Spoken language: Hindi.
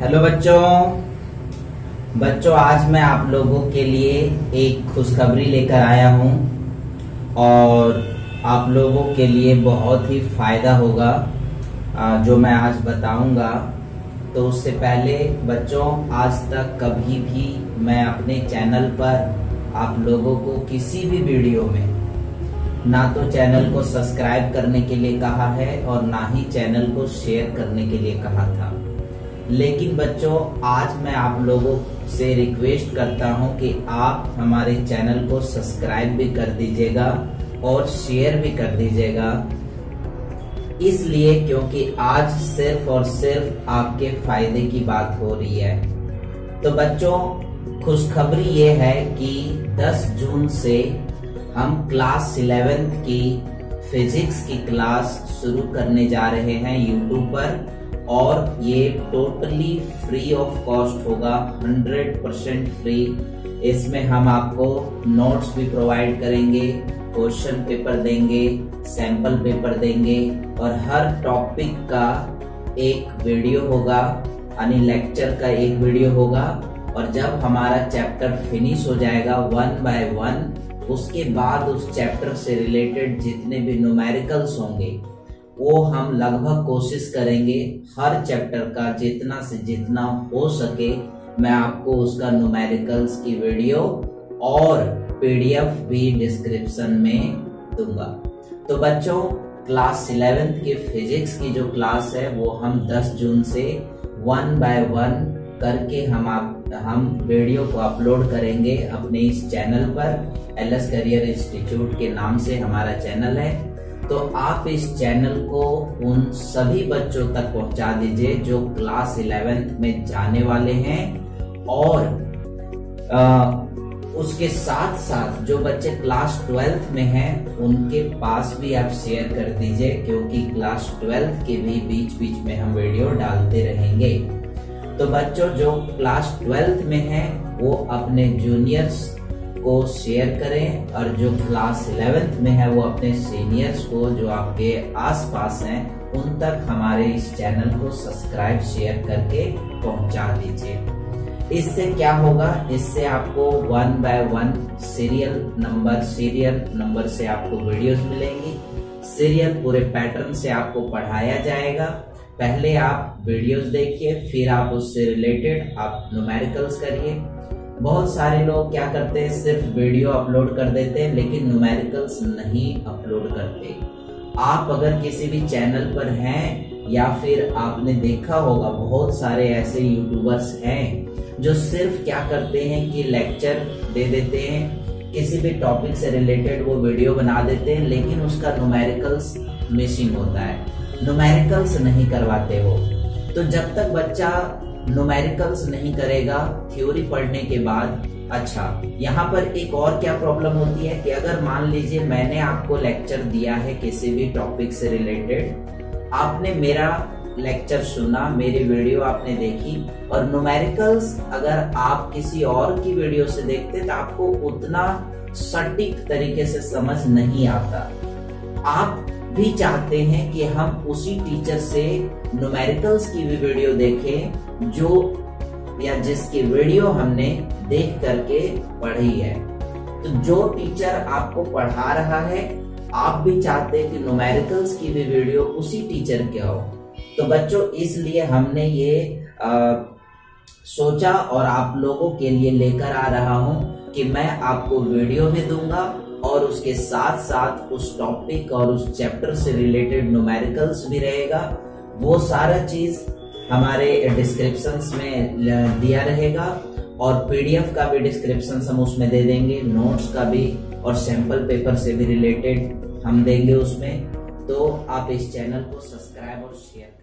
हेलो बच्चों। बच्चों, आज मैं आप लोगों के लिए एक खुशखबरी लेकर आया हूँ और आप लोगों के लिए बहुत ही फ़ायदा होगा जो मैं आज बताऊँगा। तो उससे पहले बच्चों, आज तक कभी भी मैं अपने चैनल पर आप लोगों को किसी भी वीडियो में ना तो चैनल को सब्सक्राइब करने के लिए कहा है और ना ही चैनल को शेयर करने के लिए कहा था। लेकिन बच्चों, आज मैं आप लोगों से रिक्वेस्ट करता हूँ कि आप हमारे चैनल को सब्सक्राइब भी कर दीजिएगा और शेयर भी कर दीजिएगा। इसलिए क्योंकि आज सिर्फ़ और सिर्फ़ आपके फ़ायदे की बात हो रही है। तो बच्चों, खुशखबरी ये है कि 10 जून से हम क्लास इलेवेंथ की फिजिक्स की क्लास शुरू करने जा रहे हैं यूट्यूब पर। और ये टोटली फ्री ऑफ़ कॉस्ट होगा 100 परसेंट फ्री इसमें हम आपको नोट्स भी प्रोवाइड करेंगे क्वेश्चन पेपर देंगे सैंपल पेपर देंगे और हर टॉपिक का एक वीडियो होगा, यानी लेक्चर का एक वीडियो होगा और जब हमारा चैप्टर फिनिश हो जाएगा वन बाय वन उसके बाद उस चैप्टर से रिलेटेड जितने भी न्यूमेरिकल्स होंगे वो हम लगभग कोशिश करेंगे हर चैप्टर का जितना से जितना हो सके मैं आपको उसका न्यूमेरिकल्स की वीडियो और पीडीएफ भी डिस्क्रिप्शन में दूँगा। तो बच्चों क्लास इलेवेंथ की फिजिक्स की जो क्लास है, वो हम 10 जून से वन बाय वन करके हम आप, हम वीडियो को अपलोड करेंगे अपने इस चैनल पर। एल एस करियर इंस्टीट्यूट के नाम से हमारा चैनल है। तो आप इस चैनल को उन सभी बच्चों तक पहुँचा दीजिए जो क्लास इलेवेंथ में जाने वाले हैं और आ, उसके साथ साथ जो बच्चे क्लास ट्वेल्थ में हैं उनके पास भी आप शेयर कर दीजिए क्योंकि क्लास ट्वेल्थ के भी बीच बीच में हम वीडियो डालते रहेंगे। तो बच्चों जो क्लास ट्वेल्थ में है वो अपने जूनियर्स को शेयर करें और जो क्लास इलेवेंथ में है वो अपने सीनियर्स को, जो आपके आसपास हैं, उन तक हमारे इस चैनल को सब्सक्राइब शेयर करके पहुँचा दीजिए। इससे क्या होगा? इससे आपको one by one serial number serial number से आपको वीडियोस मिलेंगी। सीरियल पूरे पैटर्न से आपको पढ़ाया जाएगा। पहले आप वीडियोस देखिए, फिर आप उससे रिलेटेड आप न्यूमेरिकल्स करिए। बहुत सारे लोग क्या करते हैं, सिर्फ़ वीडियो अपलोड कर देते हैं, लेकिन न्यूमेरिकल्स नहीं अपलोड करते। आप अगर किसी भी चैनल पर हैं, या फिर आपने देखा होगा, बहुत सारे ऐसे यूट्यूबर्स हैं, जो सिर्फ़ क्या करते हैं कि लेक्चर दे देते हैं, किसी भी टॉपिक से रिलेटेड वो वीडियो बना देते हैं, लेकिन उसका न्यूमेरिकल्स मिसिंग होता है। न्यूमेरिकल्स नहीं करवाते हो तो जब तक बच्चा न्यूमेरिकल्स नहीं करेगा थ्योरी पढ़ने के बाद। अच्छा यहाँ पर एक और क्या प्रॉब्लम होती है कि अगर मान लीजिए मैंने आपको लेक्चर दिया है किसी भी टॉपिक से रिलेटेड आपने मेरा लेक्चर सुना, मेरी वीडियो आपने देखी, और न्यूमेरिकल्स अगर आप किसी और की वीडियो से देखते तो आपको उतना सटीक तरीके से समझ नहीं आता। आप भी चाहते हैं कि हम उसी टीचर से न्यूमेरिकल्स की भी वीडियो देखें जो या जिसकी वीडियो हमने देख करके पढ़ी है। तो जो टीचर आपको पढ़ा रहा है आप भी चाहते हैं कि न्यूमेरिकल्स की भी वीडियो उसी टीचर के हो। तो बच्चों इसलिए हमने ये आ, सोचा और आप लोगों के लिए लेकर आ रहा हूँ कि मैं आपको वीडियो भी दूँगा और उसके साथ साथ उस टॉपिक और उस चैप्टर से रिलेटेड न्यूमेरिकल्स भी रहेगा। वो सारा चीज़ हमारे डिस्क्रिप्शन में दिया रहेगा और पीडीएफ का भी डिस्क्रिप्शन हम उसमें दे देंगे नोट्स का भी और सैंपल पेपर से भी रिलेटेड हम देंगे उसमें। तो आप इस चैनल को सब्सक्राइब और शेयर